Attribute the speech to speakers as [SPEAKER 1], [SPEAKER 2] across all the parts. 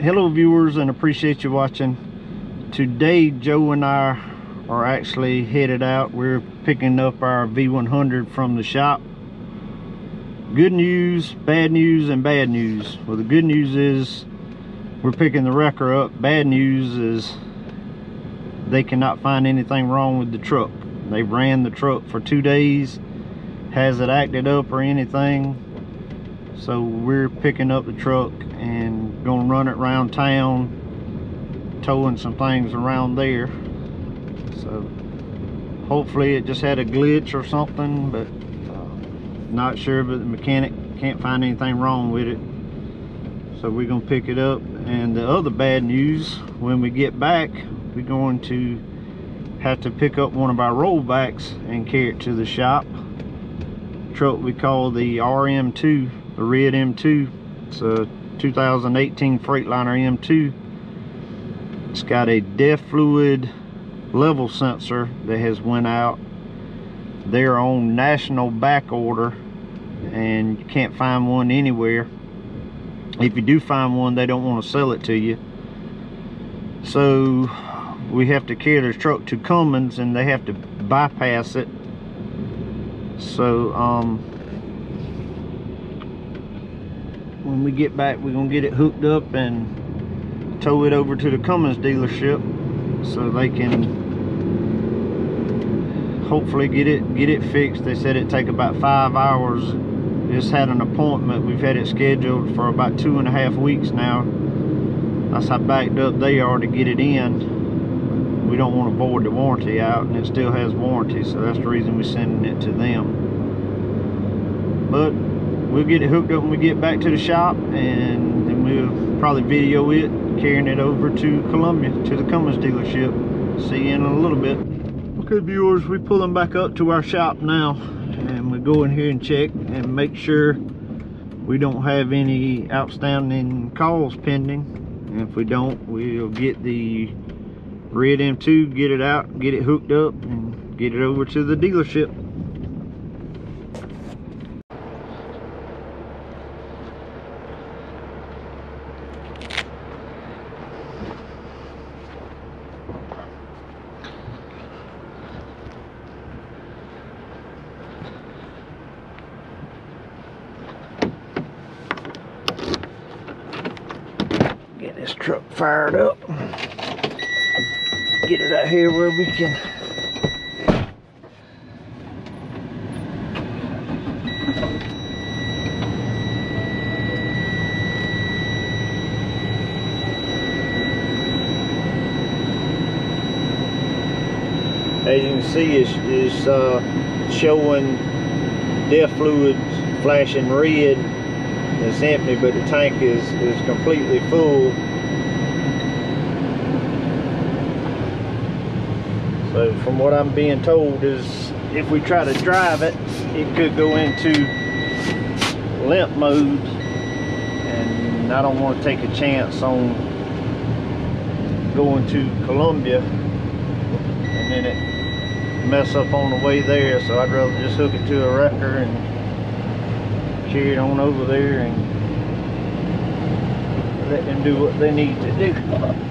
[SPEAKER 1] hello viewers and appreciate you watching. Today joe and i are actually headed out. We're picking up our v100 from the shop. Good news bad news and bad news. Well the good news is we're picking the wrecker up. Bad news is they cannot find anything wrong with the truck. They ran the truck for two days. Has it acted up or anything? So we're picking up the truck and gonna run it around town towing some things around there. So hopefully it just had a glitch or something but uh, not sure but the mechanic can't find anything wrong with it. So we're gonna pick it up. And the other bad news when we get back we're going to have to pick up one of our rollbacks and carry it to the shop. Truck we call the RM2 the red M2 it's a 2018 Freightliner M2 it's got a DEF fluid level sensor that has went out. They're on national back order and you can't find one anywhere. If you do find one they don't want to sell it to you. So we have to carry the truck to Cummins and they have to bypass it. So um, when we get back we're gonna get it hooked up and tow it over to the Cummins dealership so they can hopefully get it get it fixed. They said it'd take about five hours. Just had an appointment. We've had it scheduled for about two and a half weeks now. That's how backed up they are to get it in. We don't want to void the warranty out and it still has warranty so that's the reason we're sending it to them. But we'll get it hooked up when we get back to the shop and then we'll probably video it carrying it over to Columbia to the Cummins dealership see you in a little bit. Okay viewers we pulling back up to our shop now and we go in here and check and make sure we don't have any outstanding calls pending. And if we don't we'll get the red M2 get it out get it hooked up and get it over to the dealership get this truck fired up. Get it out here where we can as you can see it's, it's uh, showing DEF fluid flashing red. It's empty but the tank is is completely full so from what I'm being told is if we try to drive it it could go into limp mode and I don't want to take a chance on going to Columbia and then it mess up on the way there so I'd rather just hook it to a wrecker and carry it on over there and let them do what they need to do.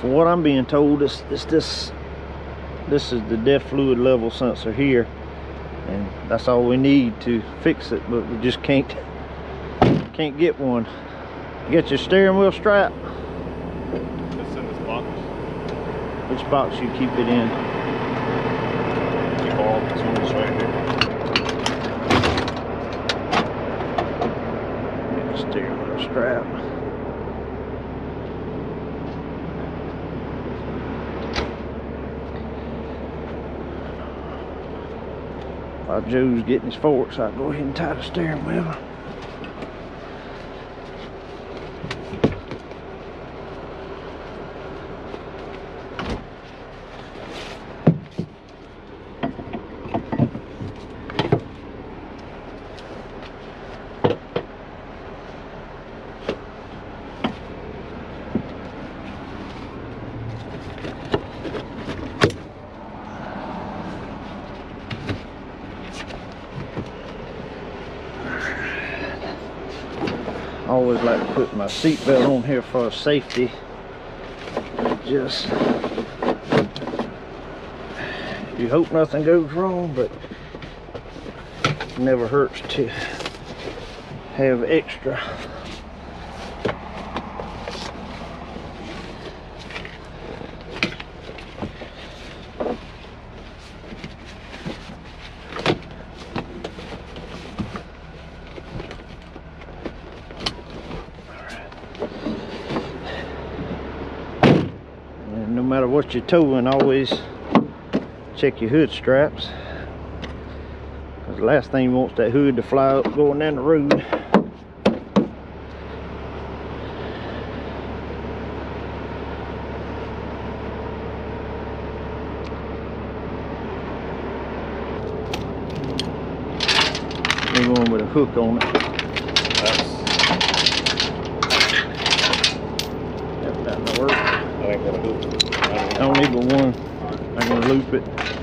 [SPEAKER 1] From what I'm being told, this this this this is the DEF fluid level sensor here, and that's all we need to fix it. But we just can't can't get one. You got your steering wheel strap?
[SPEAKER 2] It's in this box.
[SPEAKER 1] Which box you keep it in?
[SPEAKER 2] Keep all this one's right here.
[SPEAKER 1] Get the steering wheel strap. While Joe's getting his forks, I'll go ahead and tie the steering wheel. Always like to put my seatbelt on here for safety. Just you hope nothing goes wrong, but never hurts to have extra. And no matter what you're towing, always check your hood straps. 'Cause the last thing you want that hood to fly up going down the road. With a hook on it.
[SPEAKER 2] That's,
[SPEAKER 1] Yep, that'll work.
[SPEAKER 2] I ain't gonna do it. I
[SPEAKER 1] I
[SPEAKER 2] don't
[SPEAKER 1] don't need but it.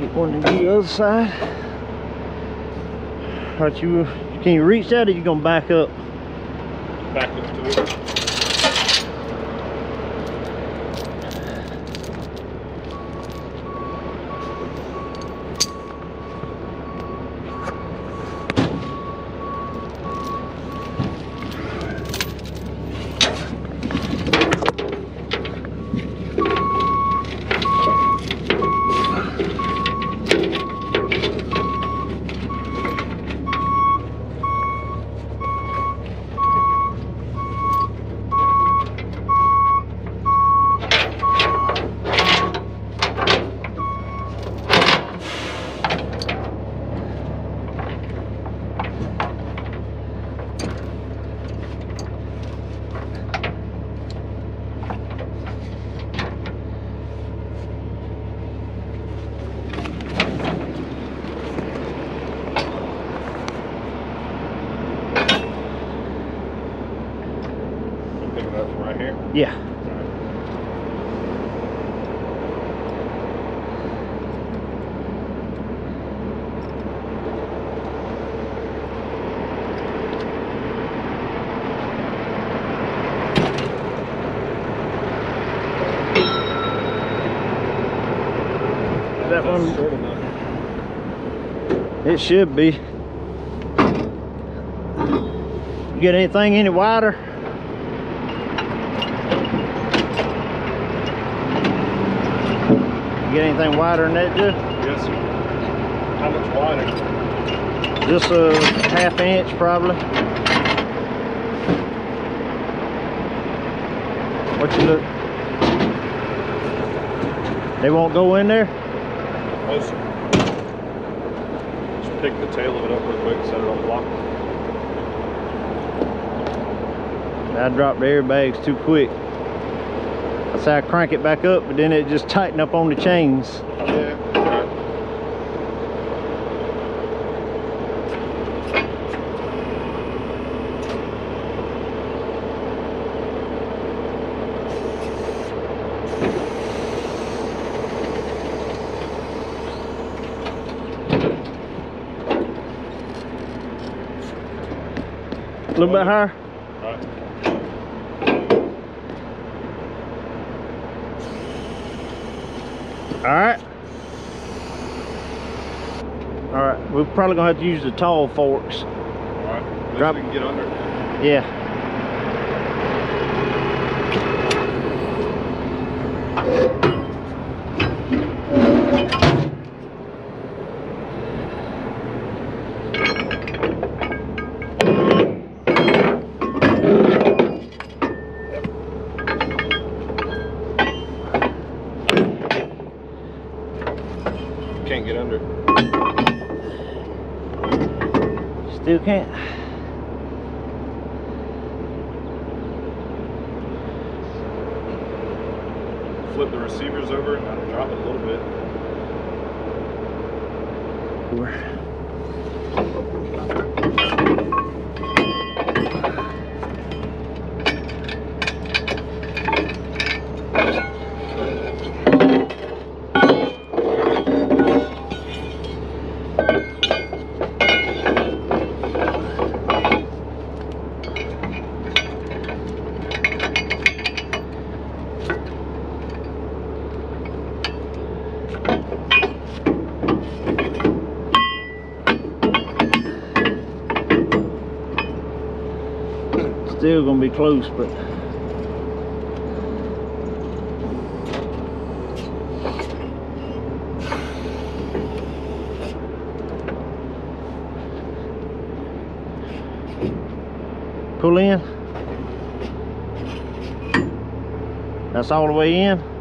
[SPEAKER 1] Get one to the other side. Right, you can you reach that or you gonna back up?
[SPEAKER 2] back into it.
[SPEAKER 1] Yeah. That one? It should be. You get anything any wider? You get anything wider than that, Jeff?
[SPEAKER 2] Yes, sir. How much wider?
[SPEAKER 1] Just a half inch probably. What you look? They won't go in there?
[SPEAKER 2] Closer. Just pick the tail of it up real quick, set it on block.
[SPEAKER 1] I dropped the airbags too quick. So I crank it back up, but then it just tighten up on the chains.
[SPEAKER 2] Yeah.
[SPEAKER 1] A little bit higher. All right. All right. We're probably gonna have to use the tall forks.
[SPEAKER 2] Alright.
[SPEAKER 1] Drop-
[SPEAKER 2] can get under.
[SPEAKER 1] Yeah.
[SPEAKER 2] Can't get under.
[SPEAKER 1] Still can't.
[SPEAKER 2] Flip the receivers over and drop it a little bit.
[SPEAKER 1] Still gonna be close, but pull in. That's all the way in.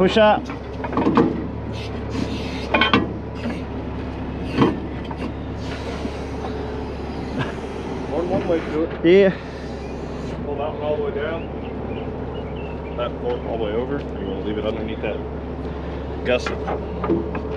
[SPEAKER 1] Push up.
[SPEAKER 2] One one way to do it.
[SPEAKER 1] Yeah.
[SPEAKER 2] Pull that one all the way down. That fork all the way over. And you want to leave it underneath that gusset.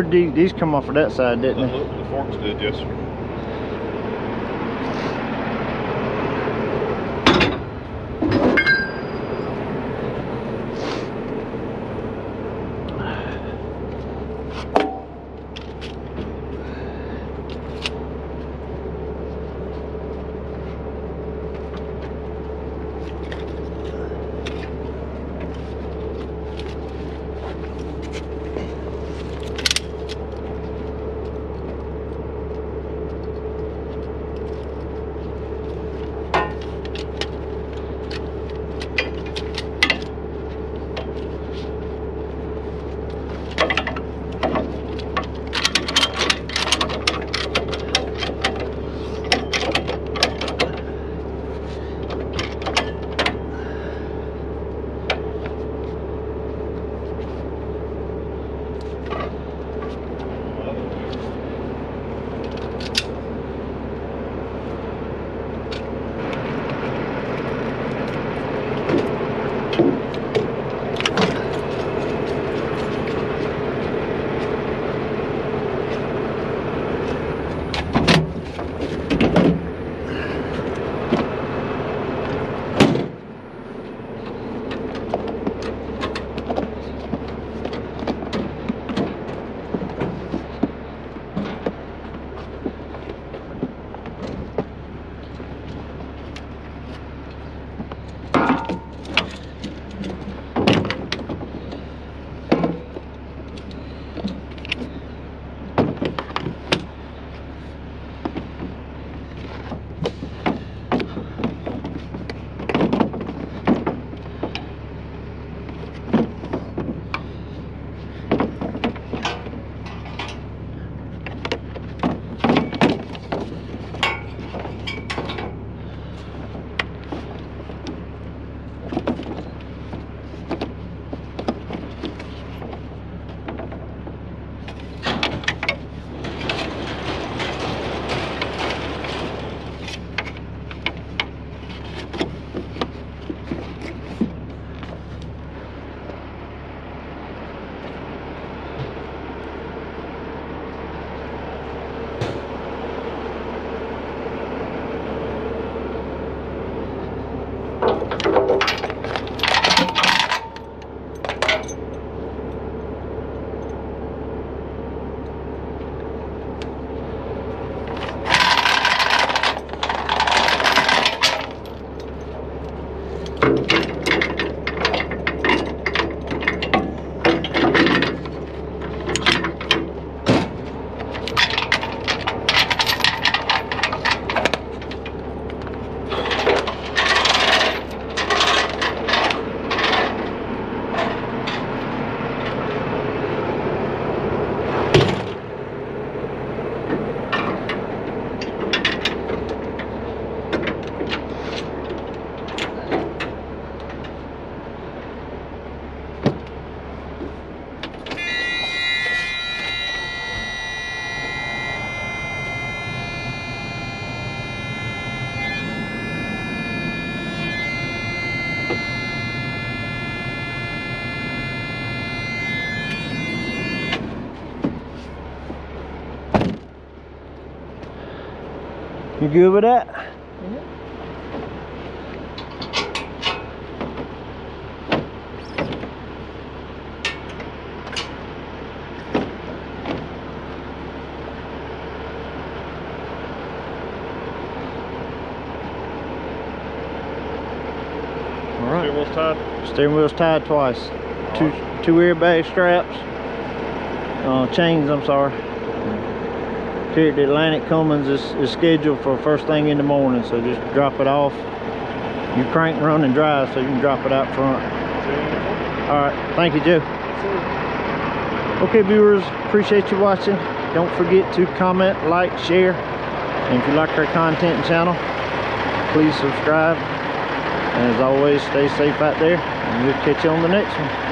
[SPEAKER 1] Where did these, come off of that side, didn't they?
[SPEAKER 2] the forks did, yes.
[SPEAKER 1] You good with that? All right.
[SPEAKER 2] Steering wheel's tied.
[SPEAKER 1] Steering wheel's tied twice. Two two airbag straps. Uh, chains, I'm sorry. Here at the Atlantic Cummins is, is scheduled for first thing in the morning, so just drop it off. You crank, run, and drive, so you can drop it out front. All right, thank you, Joe. Okay, viewers, appreciate you watching. Don't forget to comment, like, share, and if you like our content and channel, please subscribe. And as always, stay safe out there, and we'll catch you on the next one.